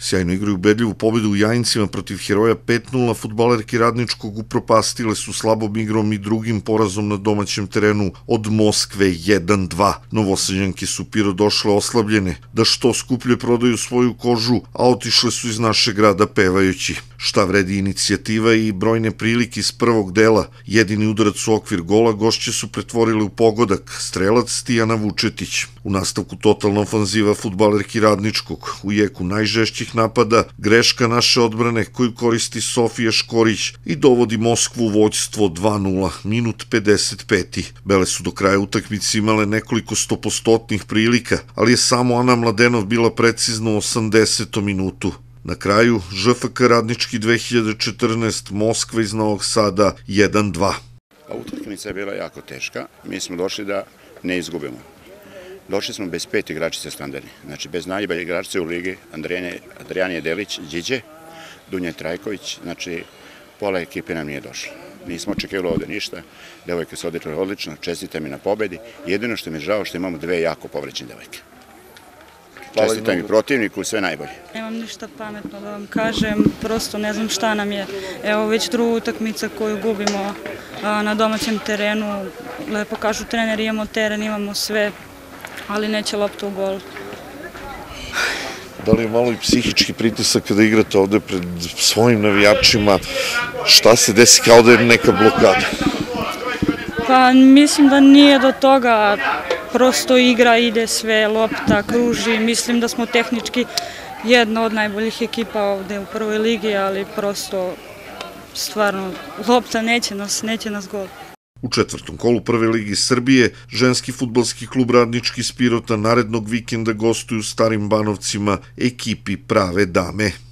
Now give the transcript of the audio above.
Sjajno igraju ubedljivu pobedu u Jajincima protiv heroja 5-0, futbalerki radničkog upropastile su slabom igrom i drugim porazom na domaćem terenu od Moskve 1-2. Novosađanke su piro došle oslabljene, da što skuplje prodaju svoju kožu, a otišle su iz naše grada pevajući. Šta vredi inicijativa i brojne prilike iz prvog dela, jedini udarac u okvir gola gošće su pretvorili u pogodak, strelac Tijana Vučetić. U nastavku totalna ofanziva futbalerki radničkog, u jeku najžešćih napada, greška naše odbrane koju koristi Sofija Škorić i dovodi Moskvu u vođstvo 2-0, minut 55. Bele su do kraja utakmice imale nekoliko stopostotnih prilika, ali je samo Ana Mladenov bila precizno u 80. minutu. Na kraju, ŽFK Radnički 2014, Moskva iz Novog Sada 1-2. A utakmica je bila jako teška. Mi smo došli da ne izgubimo. Došli smo bez pet igračice standardni. Znači, bez najbolje igračice u ligi, Andrijane, Delić, Điđe, Dunja Trajković, znači, pola ekipe nam nije došla. Nismo očekivali ovde ništa, devojke su odičale odlično, čestite mi na pobedi. Jedino što mi je žao što imamo dve jako povrećene devojke. Čestitam mi protivniku, sve najbolje. Nemam ništa pametno da vam kažem, prosto ne znam šta nam je. Evo već druga utakmica koju gubimo a, na domaćem terenu. Lepo kažu treneri, imamo teren, imamo sve, ali neće lopta u gol. Da li je malo i psihički pritisak kada igrate ovde pred svojim navijačima? Šta se desi kao da je neka blokada? Pa mislim da nije do toga, prosto igra ide sve, lopta kruži, mislim da smo tehnički jedna od najboljih ekipa ovde u prvoj ligi, ali prosto stvarno lopta neće nas, neće nas gol. U četvrtom kolu Prve ligi Srbije, ženski futbalski klub Radnički Spirota narednog vikenda gostuju starim banovcima ekipi Prave dame.